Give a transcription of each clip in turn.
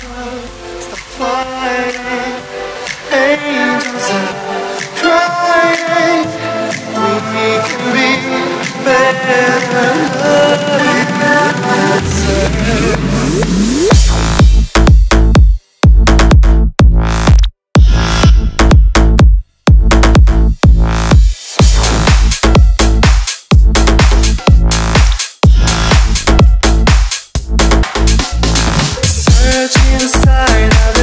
Stop fighting. Search inside,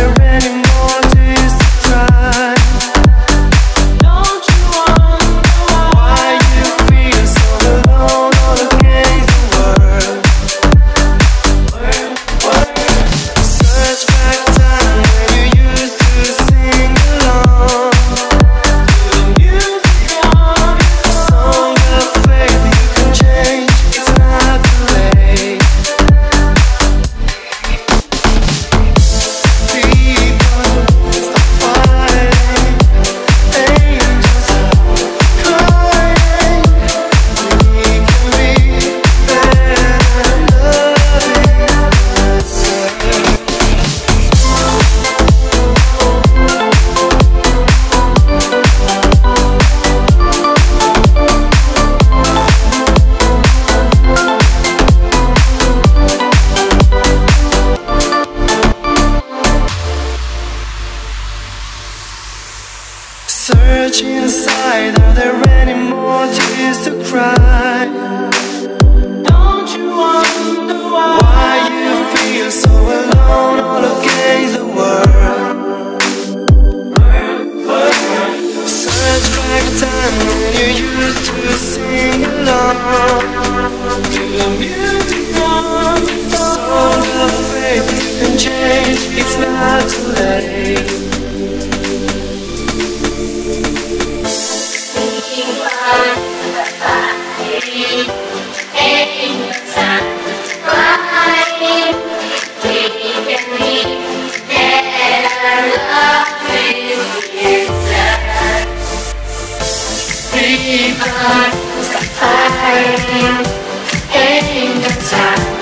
Search inside, are there any more tears to cry? Don't you wonder why, why you feel so alone all against the world? Search back time when you used to sing along Everybody stop fighting, hang inside.